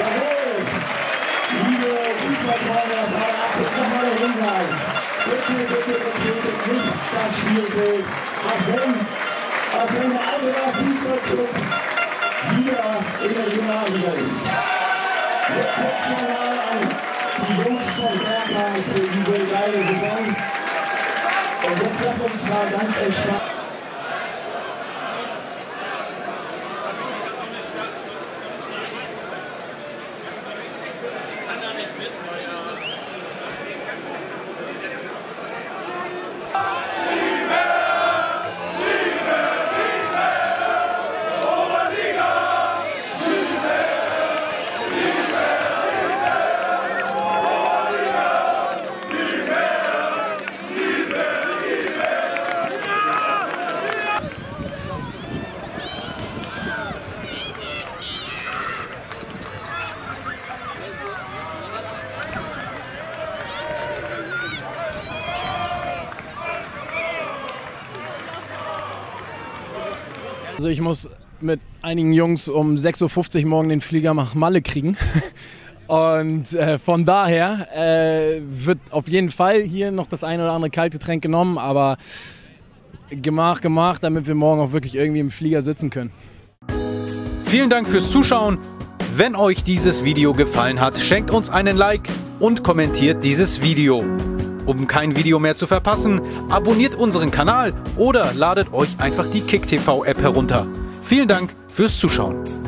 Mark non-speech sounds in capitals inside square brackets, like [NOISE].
Jawohl! Liebe Fußballfreunde, Frage 18, nochmal der Hinweis. Bitte, bitte, bitte, nicht das Spiel sehen. Wenn, auch wenn der andere Fußballclub hier in der Gymnasie ist. Jetzt guckt schon mal an die Jungs von Berghaus für diese geile Saison. Und jetzt lass uns mal ganz entspannt. Schmidt. Also ich muss mit einigen Jungs um 6.50 Uhr morgen den Flieger nach Malle kriegen. [LAUGHS] Und äh, von daher äh, wird auf jeden Fall hier noch das eine oder andere Kaltgetränk genommen, aber gemacht, gemacht, damit wir morgen auch wirklich irgendwie im Flieger sitzen können. Vielen Dank fürs Zuschauen. Wenn euch dieses Video gefallen hat, schenkt uns einen Like und kommentiert dieses Video. Um kein Video mehr zu verpassen, abonniert unseren Kanal oder ladet euch einfach die KickTV App herunter. Vielen Dank fürs Zuschauen.